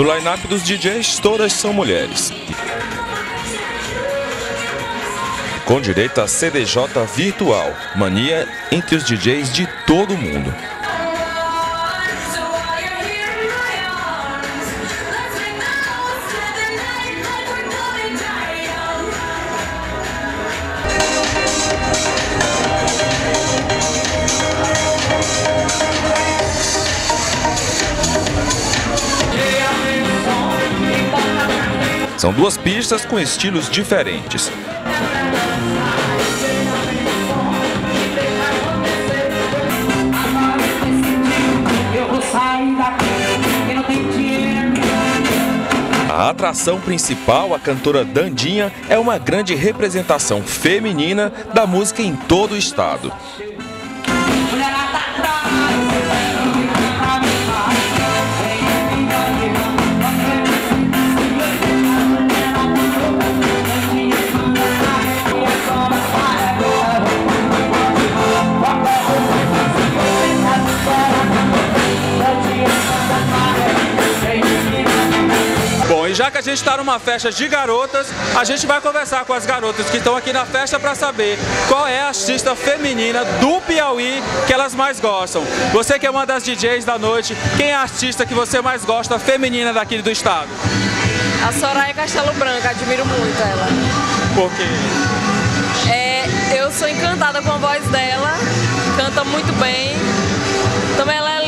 No line-up dos DJs, todas são mulheres. Com direito a CDJ virtual, mania entre os DJs de todo o mundo. São duas pistas com estilos diferentes. A atração principal, a cantora Dandinha, é uma grande representação feminina da música em todo o estado. Já que a gente está numa festa de garotas, a gente vai conversar com as garotas que estão aqui na festa para saber qual é a artista feminina do Piauí que elas mais gostam. Você que é uma das DJs da noite, quem é a artista que você mais gosta feminina daqui do estado? A Soraya Castelo Branco, admiro muito ela. Por quê? É, eu sou encantada com a voz dela, canta muito bem. Também ela é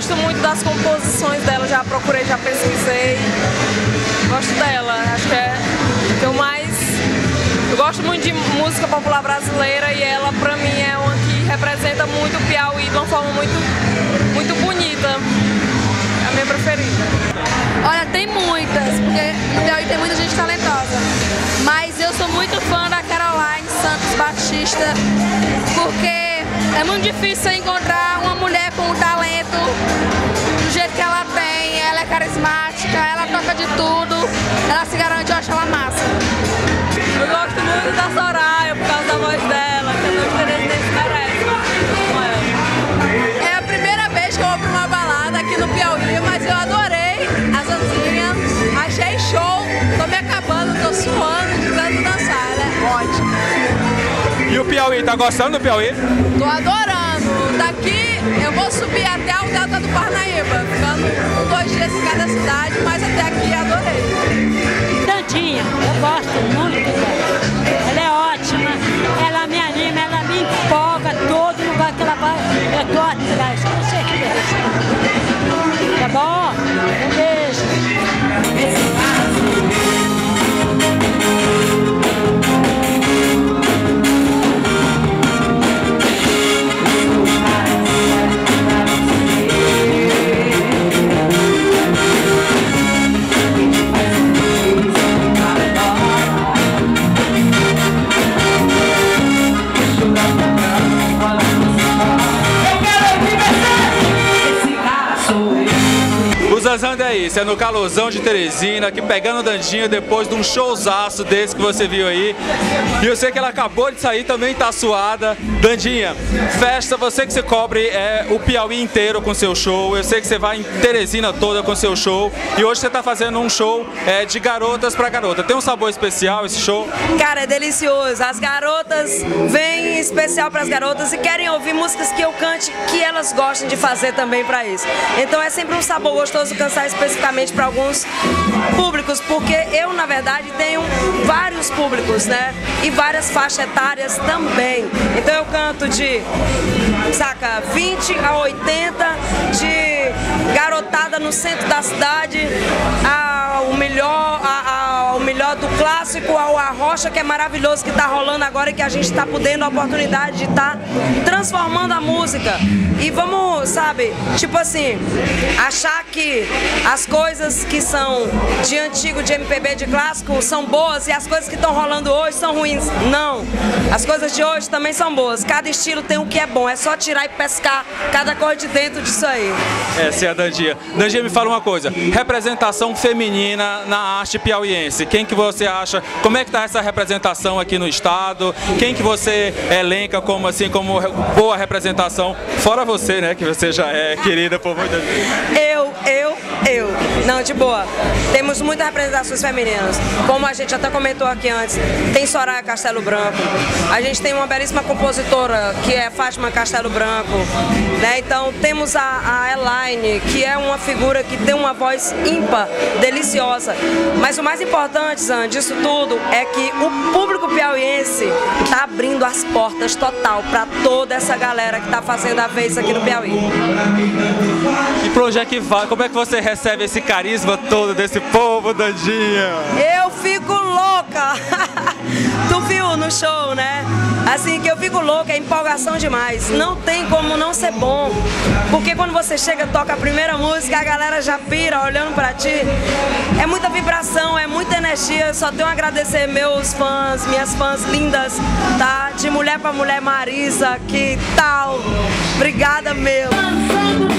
Gosto muito das composições dela, já procurei, já pesquisei. Gosto dela, acho que é que eu mais. Eu gosto muito de música popular brasileira e ela, pra mim, é uma que representa muito o Piauí de uma forma muito, muito bonita. É a minha preferida. Olha, tem muitas, porque no Piauí tem muita gente talentosa. Mas eu sou muito fã da Caroline Santos Batista, porque é muito difícil encontrar uma mulher com o talento do jeito que ela tem. Ela é carismática, ela toca de tudo, ela se garante, eu acho ela massa. Eu gosto muito da Soraya por causa da voz dela, que eu não Piauí, tá gostando do Piauí? Tô adorando. Daqui eu vou subir até o Delta do Parnaíba, ficando um, dois dias em cada cidade, mas até aqui adorei. Tantinha, eu gosto muito dela. Zazanda é isso, é no calorzão de Teresina, aqui pegando o Dandinho depois de um showzaço desse que você viu aí. E eu sei que ela acabou de sair, também tá suada. Dandinha, festa, você que se cobre é, o Piauí inteiro com seu show. Eu sei que você vai em Teresina toda com seu show. E hoje você tá fazendo um show é, de garotas pra garota. Tem um sabor especial esse show? Cara, é delicioso. As garotas vêm especial para as garotas e querem ouvir músicas que eu cante, que elas gostam de fazer também para isso. Então é sempre um sabor gostoso alcançar especificamente para alguns públicos, porque eu, na verdade, tenho vários públicos, né? E várias faixas etárias também. Então eu canto de, saca, 20 a 80, de garotada no centro da cidade, ao melhor, clássico, ao Arrocha, que é maravilhoso, que está rolando agora e que a gente está podendo a oportunidade de estar tá transformando a música. E vamos, sabe, tipo assim, achar que as coisas que são de antigo, de MPB, de clássico, são boas e as coisas que estão rolando hoje são ruins. Não. As coisas de hoje também são boas. Cada estilo tem o que é bom. É só tirar e pescar cada cor de dentro disso aí. Essa é a Dandia. Dandia, me fala uma coisa. Representação feminina na arte piauiense. Quem que você acha? Como é que tá essa representação aqui no estado? Quem que você elenca como assim como boa representação? Fora você, né, que você já é querida por muita. Eu, eu, eu. Não, de boa. Temos muitas representações femininas. Como a gente até comentou aqui antes, tem Soraya Castelo Branco. A gente tem uma belíssima compositora que é Fátima Castelo Branco. Né? Então temos a, a Elaine, que é uma figura que tem uma voz ímpar, deliciosa. Mas o mais importante, Zan, disso tudo é que o público piauiense está abrindo as portas total para toda essa galera que está fazendo a vez aqui no Piauí. E para onde é que vai? Como é que você recebe esse carisma todo desse povo, Dandinha? Eu fico louca! tu viu no show, né? Assim que eu fico louca, é empolgação demais. Não tem como não ser bom. Porque quando você chega, toca a primeira música, a galera já pira olhando pra ti. É muita vibração, é muita energia. Só tenho a agradecer meus fãs, minhas fãs lindas, tá? De mulher pra mulher, Marisa, que tal? Obrigada mesmo.